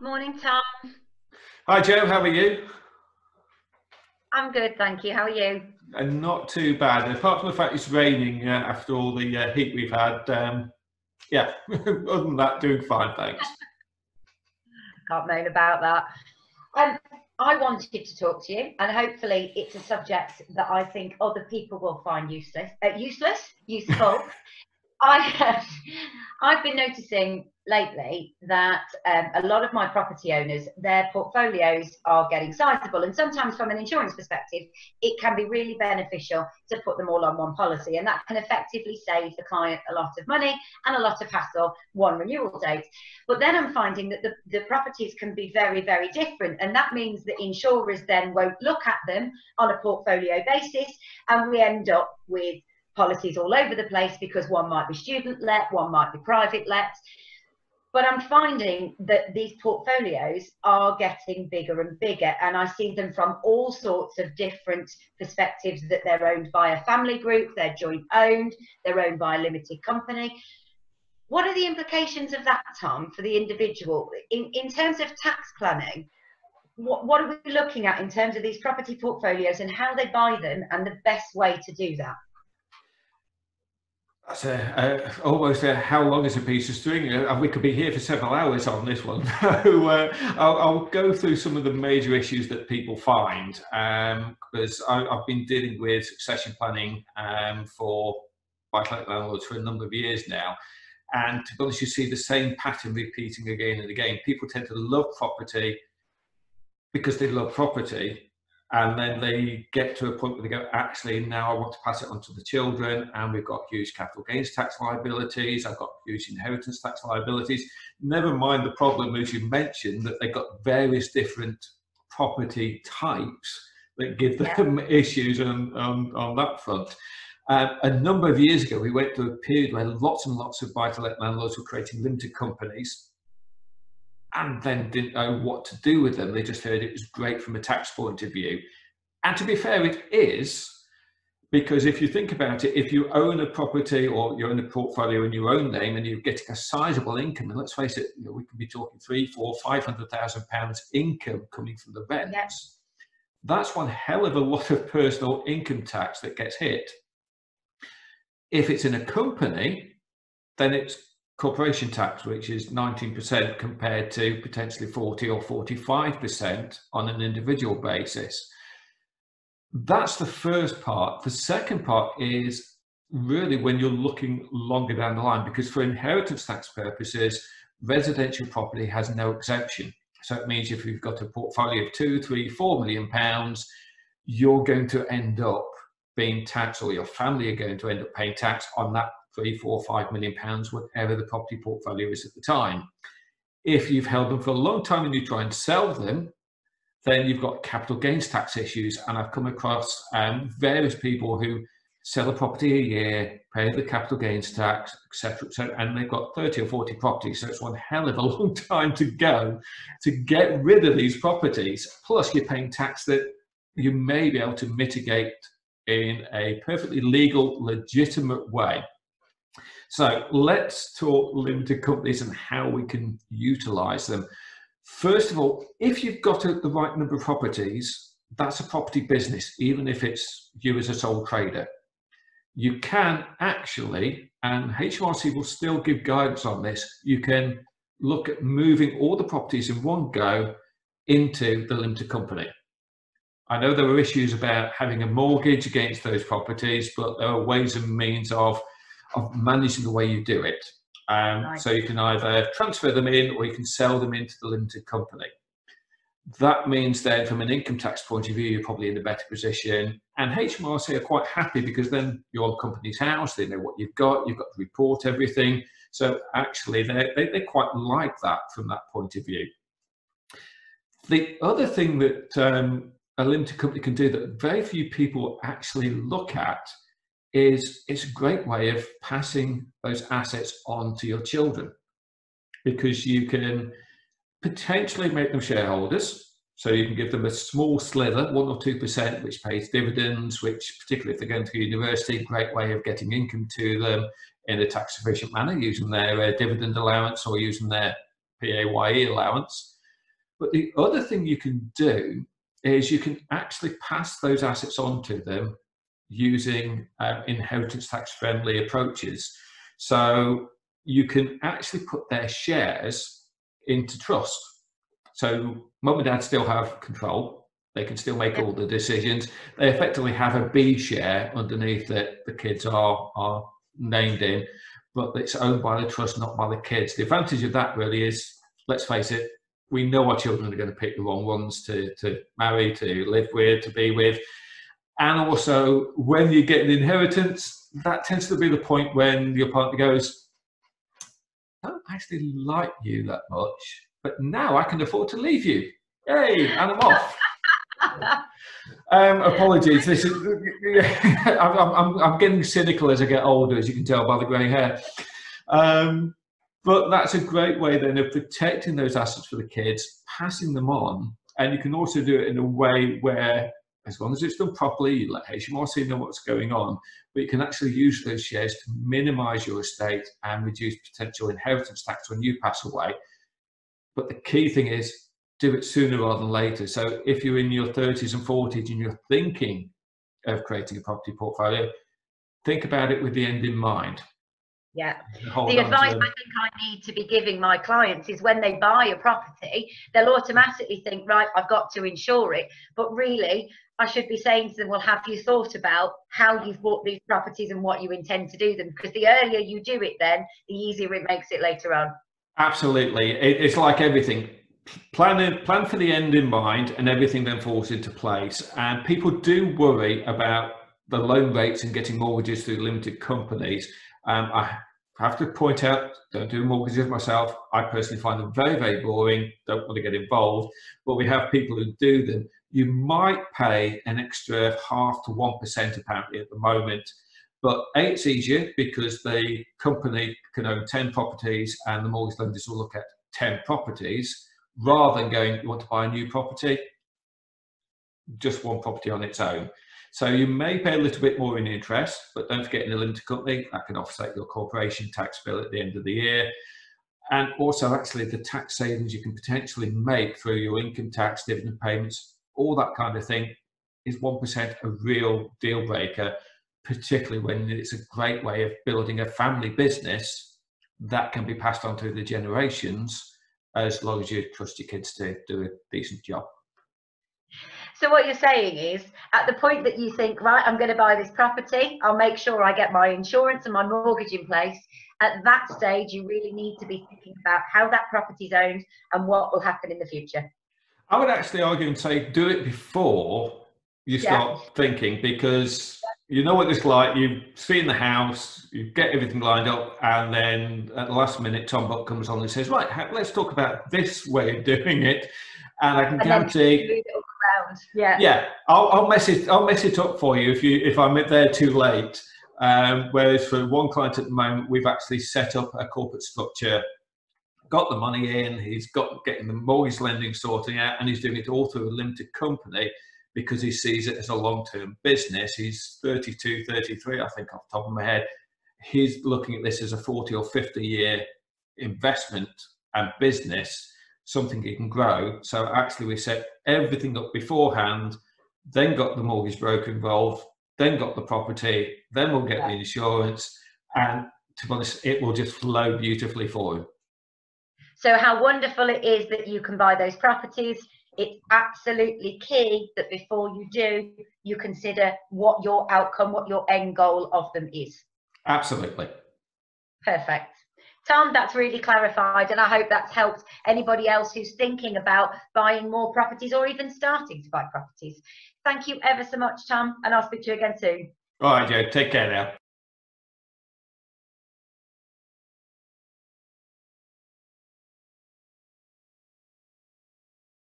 Morning, Tom. Hi, Jo. How are you? I'm good, thank you. How are you? And not too bad. Apart from the fact it's raining uh, after all the uh, heat we've had, um, yeah. Other than that, doing fine, thanks. Can't moan about that. Um, I wanted to talk to you, and hopefully, it's a subject that I think other people will find useless. Uh, useless, useful. I I've been noticing lately that um, a lot of my property owners, their portfolios are getting sizable, and sometimes from an insurance perspective, it can be really beneficial to put them all on one policy, and that can effectively save the client a lot of money and a lot of hassle one renewal date. But then I'm finding that the, the properties can be very, very different, and that means that insurers then won't look at them on a portfolio basis, and we end up with policies all over the place because one might be student let, one might be private let. But I'm finding that these portfolios are getting bigger and bigger, and I see them from all sorts of different perspectives that they're owned by a family group, they're joint owned, they're owned by a limited company. What are the implications of that, Tom, for the individual? In, in terms of tax planning, what, what are we looking at in terms of these property portfolios and how they buy them and the best way to do that? That's a, a, almost a how long is a piece of string? Uh, we could be here for several hours on this one. so uh, I'll, I'll, go through some of the major issues that people find um, because I, have been dealing with succession planning um, for buy-to-let landlords for a number of years now. And to be honest, you see the same pattern repeating again and again. People tend to love property because they love property, and then they get to a point where they go, actually, now I want to pass it on to the children, and we've got huge capital gains tax liabilities, I've got huge inheritance tax liabilities. Never mind the problem, as you mentioned, that they've got various different property types that give them yeah. issues on, on, on that front. Uh, a number of years ago, we went through a period where lots and lots of buy-to-let landlords were creating limited companies and then didn't know what to do with them. They just heard it was great from a tax point of view. And to be fair, it is, because if you think about it, if you own a property or you own a portfolio in your own name and you're getting a sizable income, and let's face it, you know, we could be talking three, four, five hundred thousand pounds income coming from the rents. Yes. That's one hell of a lot of personal income tax that gets hit. If it's in a company, then it's corporation tax, which is 19% compared to potentially 40 or 45% on an individual basis. That's the first part. The second part is really when you're looking longer down the line, because for inheritance tax purposes, residential property has no exemption. So it means if you've got a portfolio of two, three, four million pounds, you're going to end up being taxed, or your family are going to end up paying tax on that three, four, five million pounds, whatever the property portfolio is at the time. If you've held them for a long time and you try and sell them, then you've got capital gains tax issues. And I've come across um, various people who sell a property a year, pay the capital gains tax, etc., etc., and they've got 30 or 40 properties. So it's one hell of a long time to go to get rid of these properties. Plus, you're paying tax that you may be able to mitigate in a perfectly legal, legitimate way. So let's talk limited companies and how we can utilize them. First of all, if you've got the right number of properties, that's a property business, even if it's you as a sole trader. You can actually, and HMRC will still give guidance on this, you can look at moving all the properties in one go into the limited company. I know there were issues about having a mortgage against those properties, but there are ways and means of of managing the way you do it. Um, nice. So you can either transfer them in or you can sell them into the limited company. That means then, from an income tax point of view, you're probably in a better position. And HMRC are quite happy because then you're on Companies House, they know what you've got, you've got to report everything. So actually, they, they, they quite like that from that point of view. The other thing that um, a limited company can do that very few people actually look at is it's a great way of passing those assets on to your children because you can potentially make them shareholders. So you can give them a small sliver, one or two percent, which pays dividends, which particularly if they're going to university, great way of getting income to them in a tax efficient manner using their uh, dividend allowance or using their PAYE allowance. But the other thing you can do is you can actually pass those assets on to them using um, inheritance tax friendly approaches. So you can actually put their shares into trust. So mum and dad still have control. They can still make all the decisions. They effectively have a B share underneath that the kids are, are named in, but it's owned by the trust, not by the kids. The advantage of that really is, let's face it, we know our children are going to pick the wrong ones to, to marry, to live with, to be with. And also, when you get an inheritance, that tends to be the point when your partner goes, I don't actually like you that much, but now I can afford to leave you. Yay, and I'm off. um, apologies. This is, I'm, I'm, I'm, getting cynical as I get older, as you can tell by the grey hair. Um, but that's a great way then of protecting those assets for the kids, passing them on, and you can also do it in a way where, as long as it's done properly, you let HMRC know what's going on, but you can actually use those shares to minimise your estate and reduce potential inheritance tax when you pass away. But the key thing is do it sooner rather than later. So if you're in your 30s and 40s and you're thinking of creating a property portfolio, think about it with the end in mind. Yeah. The advice I think I need to be giving my clients is when they buy a property, they'll automatically think, right, I've got to insure it. But really, I should be saying to them, well, have you thought about how you've bought these properties and what you intend to do them? Because the earlier you do it, then the easier it makes it later on. Absolutely. It's like everything plan plan for the end in mind and everything then falls into place and people do worry about the loan rates and getting mortgages through limited companies um, i have to point out don't do mortgages myself. I personally find them very very boring. Don't want to get involved. But we have people who do them. You might pay an extra half to one percent apparently at the moment. But A, it's easier because the company can own 10 properties and the mortgage lenders will look at 10 properties rather than going, you want to buy a new property, just one property on its own. So you may pay a little bit more in interest, but don't forget in a limited company, that can offset your corporation tax bill at the end of the year. And also actually the tax savings you can potentially make through your income tax, dividend payments, all that kind of thing is 1% a real deal breaker, particularly when it's a great way of building a family business that can be passed on through the generations as long as you trust your kids to do a decent job. So what you're saying is, at the point that you think, right, I'm going to buy this property, I'll make sure I get my insurance and my mortgage in place. At that stage, you really need to be thinking about how that property is owned and what will happen in the future. I would actually argue and say do it before you start yeah. thinking because you know what it's like. You see in the house, you get everything lined up, and then at the last minute, Tom Buck comes on and says, "Right, let's talk about this way of doing it." And I can and guarantee, yeah, yeah, I'll, I'll mess it, I'll mess it up for you if you if I'm there too late. Um, whereas for one client at the moment, we've actually set up a corporate structure, got the money in, he's got getting the mortgage lending sorting out, and he's doing it all through a limited company because he sees it as a long-term business. He's 32, 33, I think, off the top of my head. He's looking at this as a 40 or 50 year investment and business, something he can grow. So actually, we set everything up beforehand, then got the mortgage broker involved, then got the property, then we'll get yeah. the insurance, and to be honest, it will just flow beautifully for him. So, how wonderful it is that you can buy those properties it's absolutely key that before you do, you consider what your outcome, what your end goal of them is. Absolutely. Perfect. Tom, that's really clarified, and I hope that's helped anybody else who's thinking about buying more properties or even starting to buy properties. Thank you ever so much, Tom, and I'll speak to you again soon. All right, Jo. Take care now.